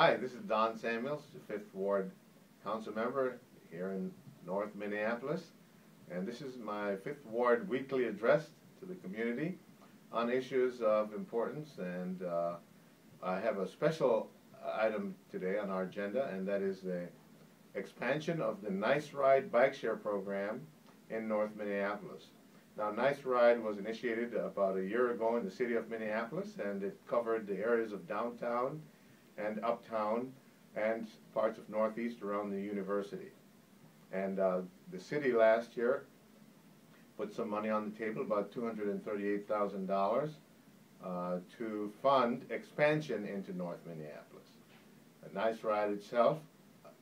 Hi, this is Don Samuels, the Fifth Ward Council member here in North Minneapolis. And this is my Fifth Ward weekly address to the community on issues of importance. And uh, I have a special item today on our agenda, and that is the expansion of the Nice Ride bike share program in North Minneapolis. Now, Nice Ride was initiated about a year ago in the city of Minneapolis, and it covered the areas of downtown and uptown and parts of northeast around the university. And uh, the city last year put some money on the table, about $238,000, uh, to fund expansion into North Minneapolis. A Nice Ride itself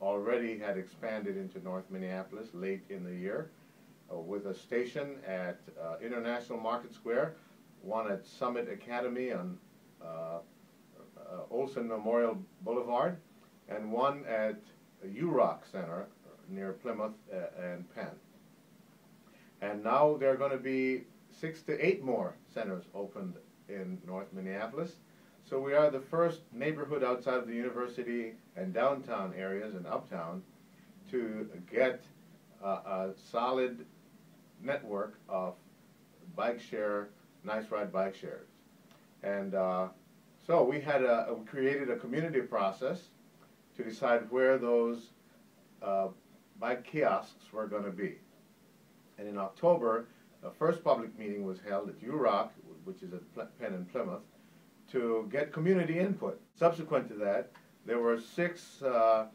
already had expanded into North Minneapolis late in the year uh, with a station at uh, International Market Square, one at Summit Academy on uh, Olson Memorial Boulevard, and one at UROC Center near Plymouth uh, and Penn. And now there are going to be six to eight more centers opened in North Minneapolis. So we are the first neighborhood outside of the university and downtown areas and uptown to get a, a solid network of bike share, nice ride bike shares. And uh, so we had a, we created a community process to decide where those uh, bike kiosks were going to be. And in October, a first public meeting was held at UROC, which is at Penn and Plymouth, to get community input. Subsequent to that, there were six uh,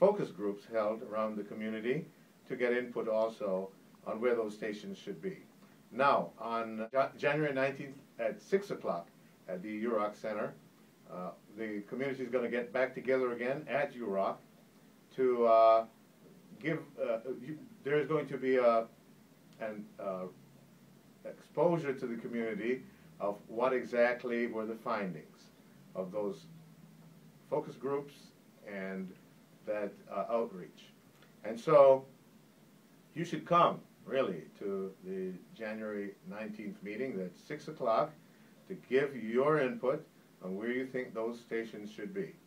focus groups held around the community to get input also on where those stations should be. Now, on January 19th at 6 o'clock at the UROC Center, uh, the community is going to get back together again at UROC to uh, give, uh, you, there is going to be a, an uh, exposure to the community of what exactly were the findings of those focus groups and that uh, outreach. And so you should come, really, to the January 19th meeting That's 6 o'clock to give your input on where you think those stations should be.